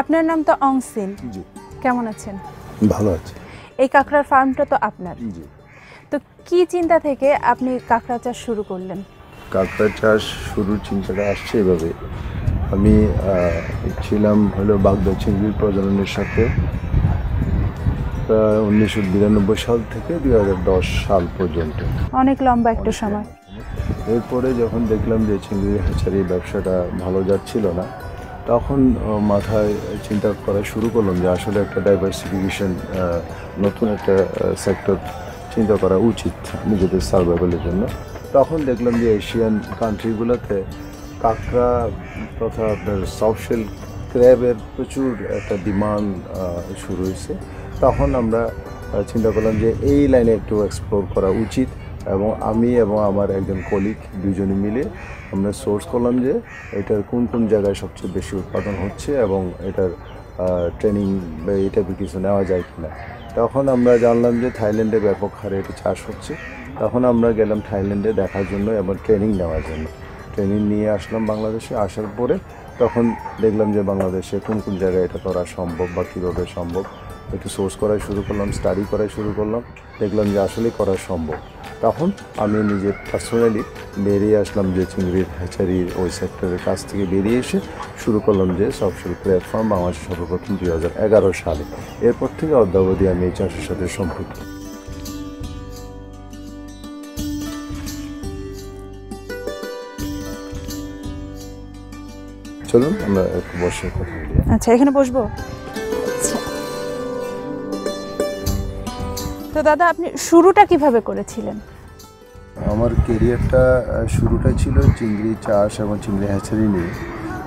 আপনার নাম তো অংসিল জি। কেমন আছেন? ভালো আছে। এই কাঁকড়ার ফার্মটা তো আপনার। জি। তো কি চিন্তা থেকে আপনি কাঁকড়া চাষ শুরু করলেন? কাঁকড়া চাষ শুরুর চিন্তাটা আসছে এভাবে। আমি ছিলাম হলো বাগদা চিংড়ির প্রজননের সাথে। উনিশশো বিরানব্বই সাল থেকে দুই হাজার দশ সাল পর্যন্ত। অনেক লম্বা একটা সময়। এরপরে যখন দেখলাম যে চিংড়ির হ্যাচারি ব্যবসাটা ভালো যাচ্ছিল না তখন মাথায় চিন্তা করা শুরু করলাম যে আসলে একটা ডাইভার্সিফিকেশন নতুন একটা সেক্টর চিন্তা করা উচিত নিজেদের সার্ভাইভালের জন্য। তখন দেখলাম যে এশিয়ান কান্ট্রিগুলোতে কাঁকড়া তথা আপনার সফশেল ক্র্যাবের প্রচুর একটা ডিমান্ড শুরু হয়েছে। তখন আমরা চিন্তা করলাম যে এই লাইনে একটু এক্সপ্লোর করা উচিত। এবং আমি এবং আমার একজন কলিগ দুজনে মিলে আমরা সোর্স করলাম যে এটার কোন কোন জায়গায় সবচেয়ে বেশি উৎপাদন হচ্ছে এবং এটার ট্রেনিং বা এই টাইপের কিছু নেওয়া যায় কিনা। তখন আমরা জানলাম যে থাইল্যান্ডে ব্যাপক হারে এটা চাষ হচ্ছে। তখন আমরা গেলাম থাইল্যান্ডে দেখার জন্য এবং ট্রেনিং নেওয়ার জন্য। ট্রেনিং নিয়ে আসলাম বাংলাদেশে। আসার পরে তখন দেখলাম যে বাংলাদেশে কোন কোন জায়গায় এটা করা সম্ভব বা কীভাবে সম্ভব। একটু সোর্স করা শুরু করলাম স্টাডি করা শুরু করলাম, দেখলাম যে আসলেই করা সম্ভব। তখন আমি নিজে পার্সোনালি বেরিয়ে আসলাম যে চিংড়ির হ্যাচারির ওই সেক্টরের কাছ থেকে বেরিয়ে এসে শুরু করলাম যে সবসময় প্ল্যাটফর্ম বাংলাদেশ সর্বপ্রথম দুই হাজার এগারো সালে। এরপর থেকে অদ্যাবধি আমি এই চাষের সাথে সম্পৃক্ত। চলুন, আমরা একটু বসে কথা বলি। আচ্ছা এখানে বসবো? তো দাদা, আপনি শুরুটা কীভাবে করেছিলেন? আমার কেরিয়ারটা শুরুটা ছিল চিংড়ি চাষ এবং চিংড়ি হ্যাচারি নিয়ে।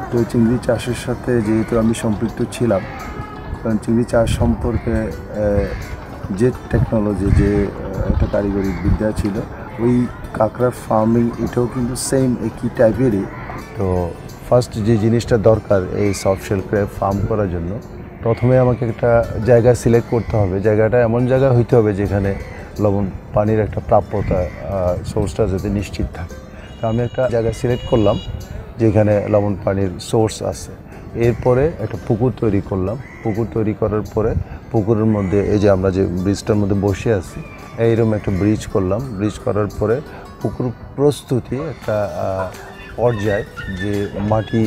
তো চিংড়ি চাষের সাথে যেহেতু আমি সম্পৃক্ত ছিলাম, কারণ চিংড়ি চাষ সম্পর্কে যে টেকনোলজি যে একটা কারিগরি বিদ্যা ছিল, ওই কাঁকড়ার ফার্মিং এটাও কিন্তু সেম একই টাইপেরই তো ফার্স্ট যে জিনিসটা দরকার এই সফট শেল ফার্ম করার জন্য প্রথমে আমাকে একটা জায়গা সিলেক্ট করতে হবে। জায়গাটা এমন জায়গা হইতে হবে যেখানে লবণ, পানির একটা প্রাপ্যতা সোর্সটা যাতে নিশ্চিত থাকে। তো আমি একটা জায়গা সিলেক্ট করলাম, যেখানে লবণ, পানির সোর্স আছে। এরপরে একটা পুকুর তৈরি করলাম। পুকুর তৈরি করার পরে পুকুরের মধ্যে এই যে আমরা যে ব্রিজটার মধ্যে বসে আছি, এইরকম একটা ব্রিজ করলাম। ব্রিজ করার পরে পুকুর প্রস্তুতি একটা পর্যায় যে মাটি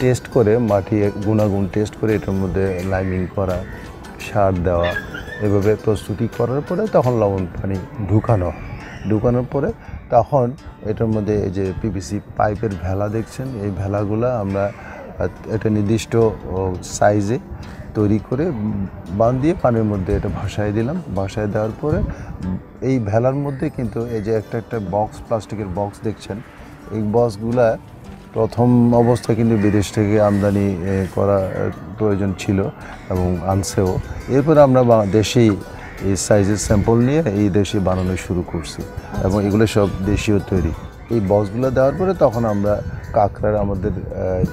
টেস্ট করে, মাটি গুণাগুণ টেস্ট করে এটার মধ্যে লাইমিং করা, সার দেওয়া, এভাবে প্রস্তুতি করার পরে তখন লবণ পানি ঢুকানো। ঢুকানোর পরে তখন এটার মধ্যে এই যে পিভিসি পাইপের ভেলা দেখছেন, এই ভেলাগুলো আমরা একটা নির্দিষ্ট সাইজে তৈরি করে বান দিয়ে পানির মধ্যে এটা ভাসায় দিলাম ভাসায় দেওয়ার পরে এই ভেলার মধ্যে কিন্তু এই যে একটা একটা বক্স প্লাস্টিকের বক্স দেখছেন, এই বক্সগুলা প্রথম অবস্থা কিন্তু বিদেশ থেকে আমদানি করা প্রয়োজন ছিল এবং আনছেও। এরপরে আমরা দেশেই এই সাইজের স্যাম্পল নিয়ে এই দেশে বানানো শুরু করছি এবং এগুলো সব দেশীয় তৈরি। এই বক্সগুলো দেওয়ার পরে তখন আমরা কাঁকড়ার আমাদের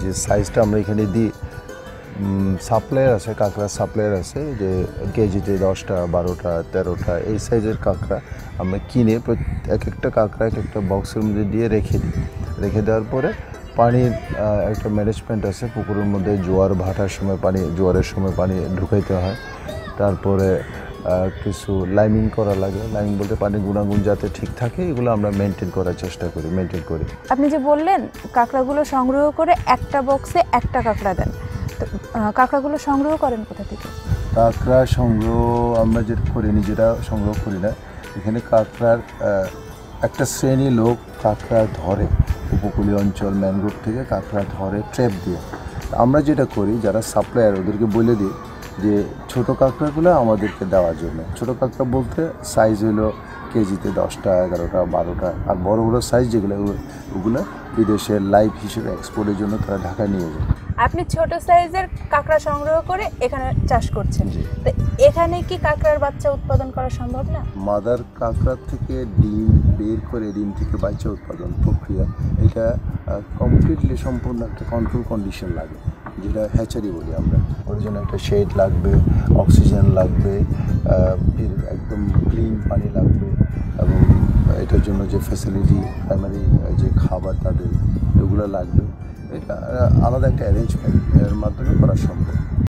যে সাইজটা আমরা এখানে দিই সাপ্লায়ার আছে, কাঁকড়ার সাপ্লায়ার আছে, যে কেজিতে দশটা, বারোটা, তেরোটা, এই সাইজের কাঁকড়া আমরা কিনে এক একটা কাঁকড়া এক একটা বক্সের মধ্যে দিয়ে রেখে দিই। রেখে দেওয়ার পরে পানির একটা ম্যানেজমেন্ট আছে পুকুরের মধ্যে জোয়ার ভাটার সময় পানি জোয়ারের সময় পানি ঢুকাইতে হয়। তারপরে কিছু লাইমিং করা লাগে। লাইমিং বলতে পানির গুণাগুণ যাতে ঠিক থাকে এগুলো আমরা মেনটেন করার চেষ্টা করি মেনটেন করি। আপনি যে বললেন কাঁকড়াগুলো সংগ্রহ করে একটা বক্সে একটা কাঁকড়া দেন তো কাঁকড়াগুলো সংগ্রহ করেন কোথা থেকে? কাঁকড়া সংগ্রহ আমরা যেটা করি নিজেরা সংগ্রহ করি না এখানে কাঁকড়ার একটা শ্রেণি লোক কাঁকড়া ধরে। উপকূলীয় অঞ্চল ম্যানগ্রোভ থেকে কাঁকড়া ধরে ট্র্যাপ দিয়ে। আমরা যেটা করি যারা সাপ্লায়ার ওদেরকে বলে দিই যে ছোট কাঁকড়াগুলো আমাদেরকে দেওয়ার জন্য। ছোট কাঁকড়া বলতে সাইজ হলো কেজিতে দশটা এগারোটা বারোটা আর বড় বড় সাইজ যেগুলো ওগুলো- বিদেশে লাইভ হিসেবে এক্সপোর্টের জন্য তারা ঢাকায় নিয়ে যায়। আপনি ছোট সাইজের কাঁকড়া সংগ্রহ করে এখানে চাষ করছেন। তো এখানে কি কাঁকড়ার বাচ্চা উৎপাদন করা সম্ভব না? মাদার কাঁকড়া থেকে ডিম বের করে ডিম থেকে বাচ্চা উৎপাদন প্রক্রিয়া। এটা কমপ্লিটলি সম্পূর্ণ একটা কন্ট্রোল কন্ডিশন লাগে, যেটা হ্যাচারি বলি আমরা। ওর জন্য একটা শেড লাগবে অক্সিজেন লাগবে একদম ক্লিন পানি লাগবে এবং এটার জন্য যে ফ্যাসিলিটি প্রাইমারি যে খাবার তাদের, এগুলো লাগবে। এটা আলাদা একটা অ্যারেঞ্জমেন্ট এর মাধ্যমে করা সম্ভব।